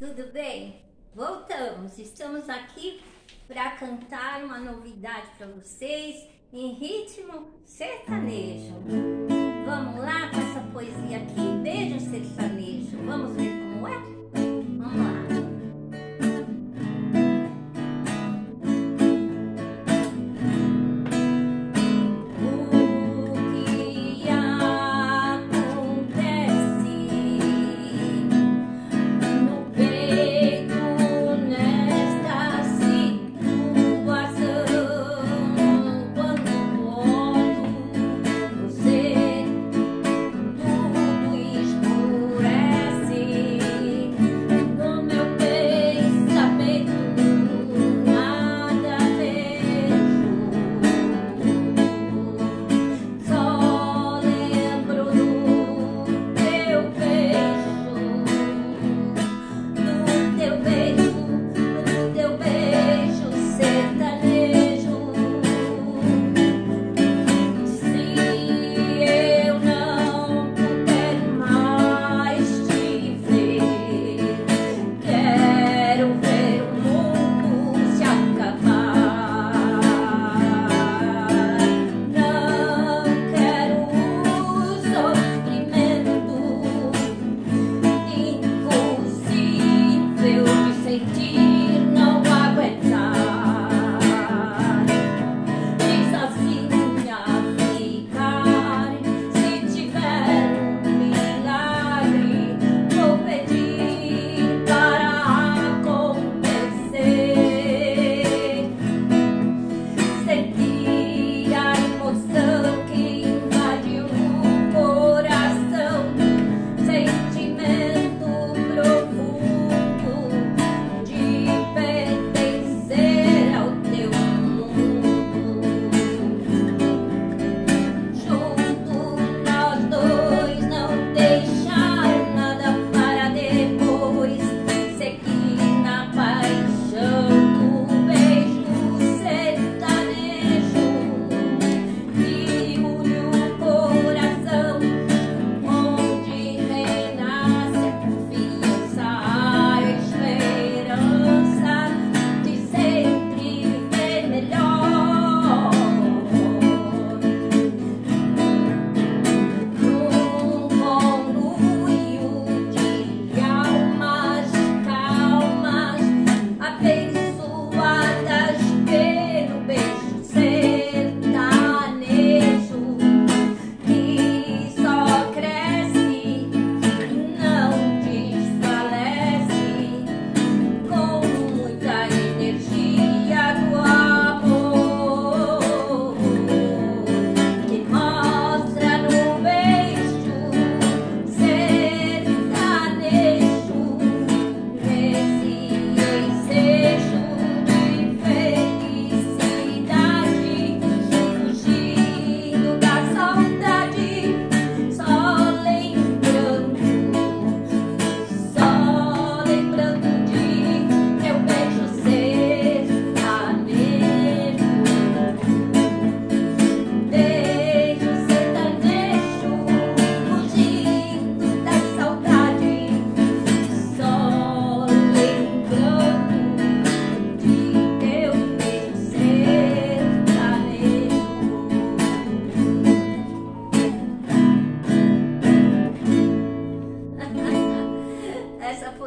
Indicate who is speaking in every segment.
Speaker 1: Tudo bem? Voltamos. Estamos aqui para cantar uma novidade para vocês em ritmo sertanejo. Vamos lá com essa poesia aqui, beijo sertanejo.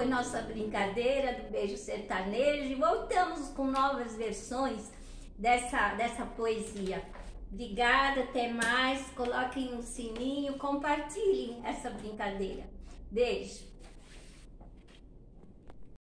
Speaker 1: Foi nossa brincadeira do beijo sertanejo e voltamos com novas versões dessa, dessa poesia. Obrigada, até mais. Coloquem um sininho, compartilhem essa brincadeira. Beijo.